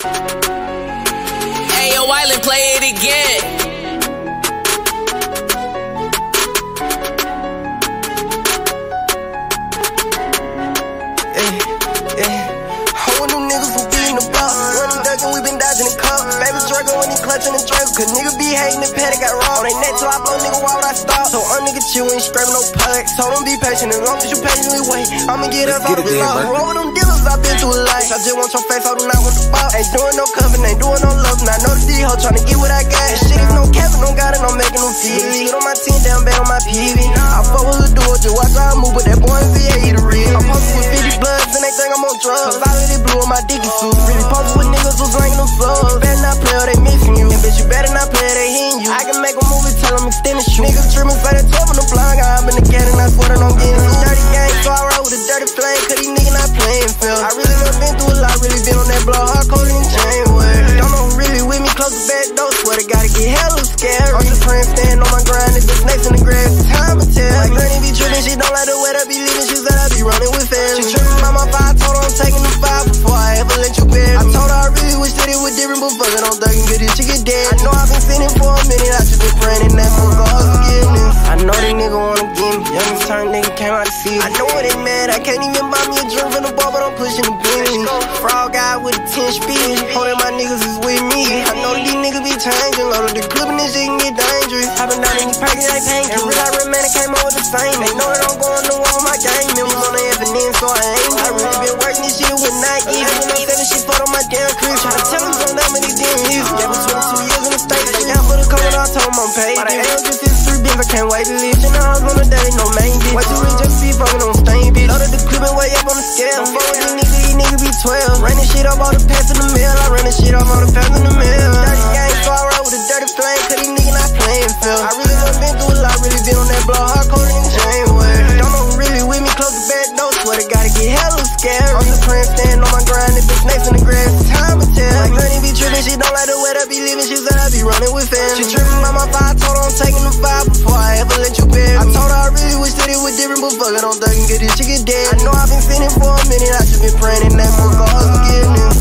Ayo, Island, play it again. Hey, hey. Whole new niggas who be in the box. Running, ducking, we been dodging the cop. Baby Draco when he clutching the Draco, cause nigga be hating the paddock got wrong. They net till I blow, nigga, why would I stop? So a nigga chill, ain't scraping no pilot. Told him be patient, as long as you patiently wait, I'ma get us off the block. Roll with them dealers, i been through a life. I just want your face, I do not want the ball. Ain't doing no cover, ain't doing no love. Now I know the D-ho tryna get what I got. And shit is no cap, no got it, no making them feel. Shit on my team, down bad on my PV. Really been on that blow, hardcore in chain wear. Don't know who really with me, close the back door, swear to gotta get hella scared. I'm just praying, stand on my grind, if the snakes in the grass, wanna give me, youngest turn nigga came out to see it. I know it ain't mad, I can't even buy me a drink from the bar, but I'm pushing the Bentley. Frog guy with a 10 speed, holding my niggas is with me. I know these niggas be changing, loaded the clip and this shit can get dangerous. Hopping down in these packs, they paint And real, I remember came over the same. They know that I'm going to war with my gang members on the FNN, so I ain't. I really been working this shit with Nike. Even though that shit on my damn crib. Try to tell them something that many damn years. Gave me 22 years in the state, They down for the cover, I told them I'm paid. The hell, just this I can't wait to. You know I was on the daddy, no main bitch. Way too rich, just be fucking on stain, bitch. Loaded the clip and way up on the scale. Fuck with these niggas, these niggas be 12. Ran this shit up all the past in the mail. I ran this shit up all the past in the mail. Dirty gang, so I roll with a dirty flame, cause these niggas not playing fair. I really done been through a lot, really been on that blow, hardcore in the chain wear. Don't know who really with me, close the back door, swear to gotta get hella scared. I'm just praying, stand on my grind, if it's snakes in the grass, time to tell. Like Granny be tripping, she don't like the way that be living, she said I be running with family. She tripping dead. I know I've been feeling for a minute, I just been praying and that for God's forgiveness.